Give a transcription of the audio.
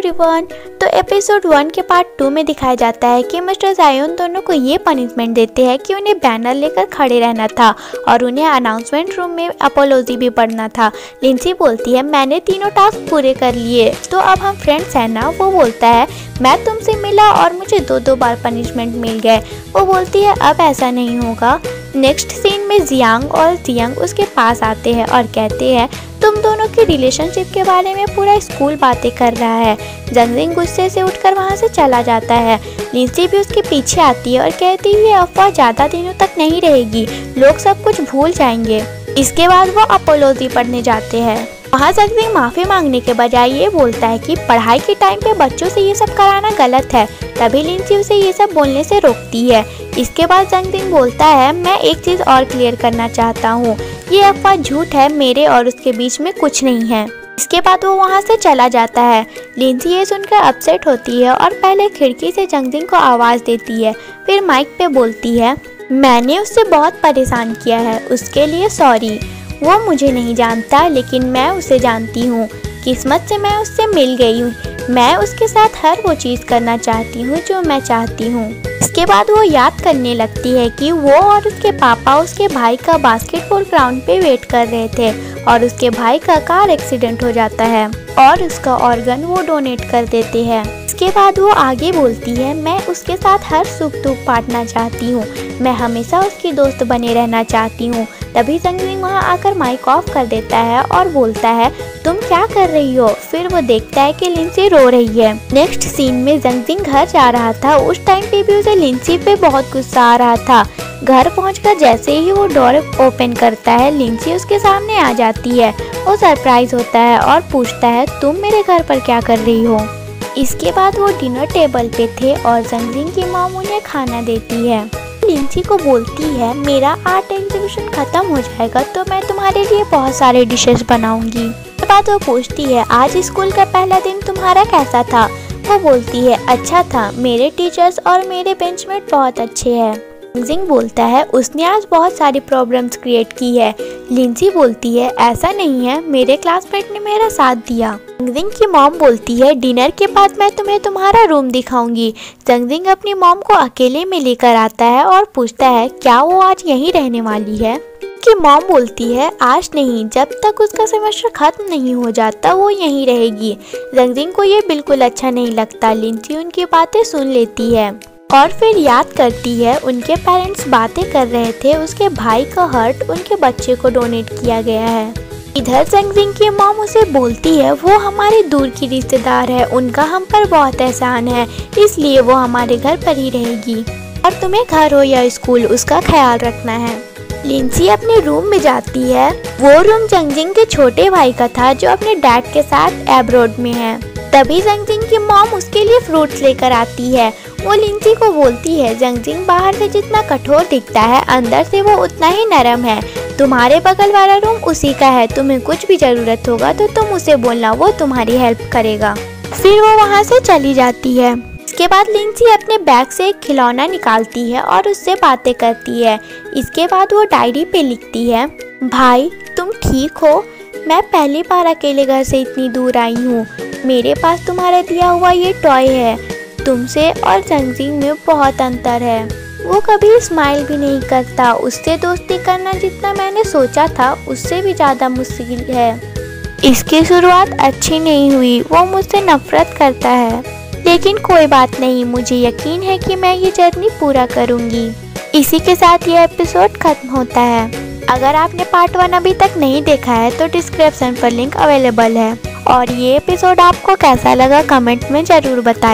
Everyone तो episode one के part two में दिखाया जाता है कि मिस्टर जायोन दोनों को ये पनिशमेंट देते हैं कि उन्हें बैनर लेकर खड़े रहना था और उन्हें अनाउंसमेंट रूम में अपोलॉजी भी पढ़ना था। लिंसी बोलती है, मैंने तीनों टास्क पूरे कर लिए। तो अब हम फ्रेंड्स हैं ना? वो बोलता है, मैं तुमसे मिला और मुझे दो दो बार पनिशमेंट मिल गए। वो बोलती है, अब ऐसा नहीं होगा। नेक्स्ट में जियांग और जियांग उसके पास आते हैं और कहते हैं, तुम दोनों की रिलेशनशिप के बारे में पूरा स्कूल बातें कर रहा है। जंगजिंग गुस्से से उठकर वहाँ से चला जाता है। लिंसी भी उसके पीछे आती है और कहती है, ये अफवाह ज़्यादा दिनों तक नहीं रहेगी। लोग सब कुछ भूल जाएँगे। इसके बाद वो अपोलोजी पढ़ने जाते हैं। वहाँ जगजिंग माफ़ी मांगने के बजाय ये बोलता है कि पढ़ाई के टाइम पे बच्चों से ये सब कराना गलत है। तभी लिंसी उसे ये सब बोलने से रोकती है। इसके बाद जंगजिंग बोलता है, मैं एक चीज़ और क्लियर करना चाहता हूँ। ये अफवाह झूठ है, मेरे और उसके बीच में कुछ नहीं है। इसके बाद वो वहाँ से चला जाता है। लिंसी ये सुनकर अपसेट होती है और पहले खिड़की से जंगजिंग को आवाज़ देती है, फिर माइक पे बोलती है, मैंने उससे बहुत परेशान किया है, उसके लिए सॉरी वो मुझे नहीं जानता, लेकिन मैं उसे जानती हूँ। किस्मत से मैं उससे मिल गई हूँ। मैं उसके साथ हर वो चीज़ करना चाहती हूँ, जो मैं चाहती हूँ। इसके बाद वो याद करने लगती है कि वो और उसके पापा उसके भाई का बास्केटबॉल ग्राउंड पे वेट कर रहे थे और उसके भाई का कार एक्सीडेंट हो जाता है और उसका ऑर्गन वो डोनेट कर देते हैं। इसके बाद वो आगे बोलती है, मैं उसके साथ हर सुख दुख बांटना चाहती हूँ। मैं हमेशा उसकी दोस्त बने रहना चाहती हूँ। तभी जंगजिंग वहाँ आकर माइक ऑफ़ कर देता है और बोलता है, तुम क्या कर रही हो? फिर वो देखता है कि लिंसी रो रही है। नेक्स्ट सीन में जंगजिंग घर जा रहा था। उस टाइम पे भी उसे लिंसी पे बहुत गुस्सा आ रहा था। घर पहुंचकर जैसे ही वो डोर ओपन करता है, लिंसी उसके सामने आ जाती है। वो सरप्राइज़ होता है और पूछता है, तुम मेरे घर पर क्या कर रही हो? इसके बाद वो डिनर टेबल पे थे और जंगजिंग की माँ उन्हें खाना देती है। लिंसी को बोलती है, मेरा आर्ट एग्जीबिशन ख़त्म हो जाएगा तो मैं तुम्हारे लिए बहुत सारे डिशेस बनाऊँगी। बाद वो पूछती है, आज स्कूल का पहला दिन तुम्हारा कैसा था? वो बोलती है अच्छा था, मेरे टीचर्स और मेरे बेंचमेट बहुत अच्छे हैं। जिंग बोलता है, उसने आज बहुत सारी प्रॉब्लम्स क्रिएट की है। लिंसी बोलती है, ऐसा नहीं है, मेरे क्लासमेट ने मेरा साथ दिया। जंगजिंग की मॉम बोलती है डिनर के बाद मैं तुम्हें तुम्हारा रूम दिखाऊँगी। जंगजिंग अपनी मॉम को अकेले में लेकर आता है और पूछता है, क्या वो आज यहीं रहने वाली है? की मॉम बोलती है, आज नहीं, जब तक उसका सेमेस्टर खत्म नहीं हो जाता, वो यहीं रहेगी। जंगजिंग को ये बिल्कुल अच्छा नहीं लगता। लिंसी उनकी बातें सुन लेती है। और फिर याद करती है, उनके पेरेंट्स बातें कर रहे थे, उसके भाई का हर्ट उनके बच्चे को डोनेट किया गया है। इधर जंगजिंग की मॉम उसे बोलती है, वो हमारे दूर की रिश्तेदार है, उनका हम पर बहुत एहसान है, इसलिए वो हमारे घर पर ही रहेगी। और तुम्हें घर हो या स्कूल, उसका ख्याल रखना है। लिंसी अपने रूम में जाती है। वो रूम जंगजिंग के छोटे भाई का था, जो अपने डैड के साथ एब्रोड में है। तभी जंगजिंग की मॉम उसके लिए फ्रूट्स लेकर आती है। वो लिंसी को बोलती है जंगजिंग बाहर से जितना कठोर दिखता है, अंदर से वो उतना ही नरम है। तुम्हारे बगल वाला रूम उसी का है, तुम्हें कुछ भी ज़रूरत होगा तो तुम उसे बोलना, वो तुम्हारी हेल्प करेगा। फिर वो वहाँ से चली जाती है। इसके बाद लिंसी अपने बैग से एक खिलौना निकालती है और उससे बातें करती है। इसके बाद वो डायरी पे लिखती है, भाई, तुम ठीक हो? मैं पहली बार अकेले घर से इतनी दूर आई हूँ। मेरे पास तुम्हारा दिया हुआ ये टॉय है। तुमसे और जंगजिंग में बहुत अंतर है। वो कभी स्माइल भी नहीं करता। उससे दोस्ती करना जितना मैंने सोचा था, उससे भी ज़्यादा मुश्किल है। इसकी शुरुआत अच्छी नहीं हुई। वो मुझसे नफरत करता है। लेकिन कोई बात नहीं। मुझे यकीन है कि मैं ये जर्नी पूरा करूँगी। इसी के साथ ये एपिसोड खत्म होता है। अगर आपने पार्ट वन अभी तक नहीं देखा है तो डिस्क्रिप्शन पर लिंक अवेलेबल है। और ये एपिसोड आपको कैसा लगा कमेंट में ज़रूर बताएँ।